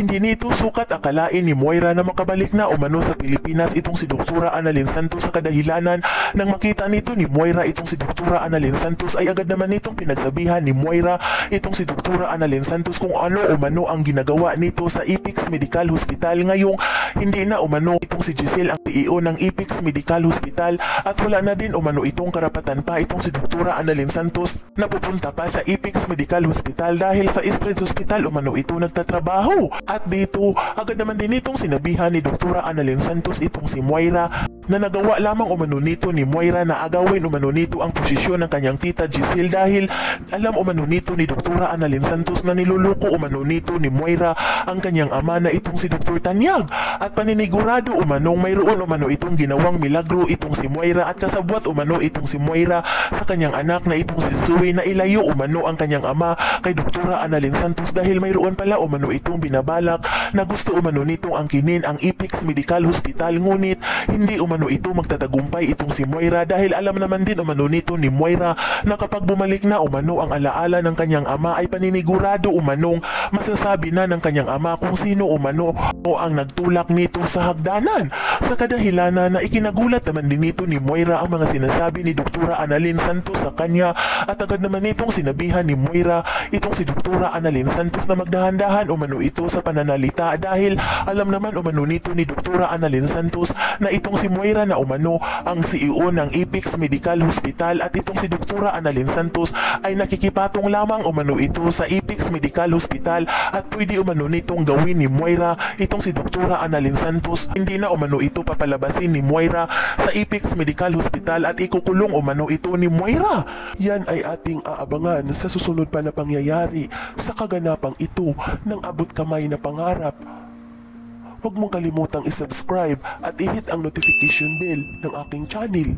Hindi nito sukat akalain ni Moira na makabalik na. Umano sa Pilipinas itong si Doktora Annalyn Santos sa kadahilanan nang makita nito ni Moira itong si Doktora Annalyn Santos. Ay agad naman nitong pinagsabihan ni Moira itong si Doktora Annalyn Santos kung ano umano ang ginagawa nito sa Ipix Medical Hospital. Ngayong hindi na umano itong si Giselle ang CEO ng Ipix Medical Hospital. At wala na din umano itong karapatan pa itong si Doktora Annalyn Santos na pupunta pa sa Ipix Medical Hospital. Dahil sa Eastridge Hospital umano ito nagtatrabaho at dito agad naman din itong sinabihan ni Doktora Annalyn Santos itong si Moira na nagawa lamang umano nito ni Moira na agawin umano nito ang posisyon ng kanyang tita Giselle dahil alam umano nito ni Doktora Annalyn Santos na niluluko umano nito ni Moira ang kanyang ama na itong si Dr. Tanyag at paninigurado umanong mayroon umano itong ginawang milagro itong si Moira at kasabwat umano itong si Moira sa kanyang anak na itong si Zoe na ilayo umano ang kanyang ama kay Doktora Annalyn Santos dahil mayroon pala umano itong binabalak na gusto umano nitong angkinin ang Ipix Medical Hospital ngunit hindi umano ito magtatagumpay itong si Moira dahil alam naman din umano nito ni Moira na kapag bumalik na umano ang alaala ng kanyang ama ay paninigurado umanong masasabi na ng kanyang ama kung sino umano o ang nagtulak nito sa hagdanan. Sa kadahilanan na ikinagulat naman din nito ni Moira ang mga sinasabi ni Doktora Annalyn Santos sa kanya at agad naman nitong sinabihan ni Moira itong si Doktora Annalyn Santos na magdahan-dahan umano ito sa pananalita dahil alam naman umano nito ni Doktora Annalyn Santos na itong si Moira na umano ang CEO ng Apex Medical Hospital at itong si Doktora Annalyn Santos ay nakikipatong lamang umano ito sa Apex Medical Hospital at pwede umano nitong gawin ni Moira itong si Doktora Annalyn Santos hindi na umano ito papalabasin ni Moira sa Apex Medical Hospital at ikukulong umano ito ni Moira. Yan ay ating aabangan sa susunod pa na pangyayari sa kaganapang ito ng abot kamay na pangarap. Huwag mong kalimutang isubscribe at i-hit ang notification bell ng aking channel.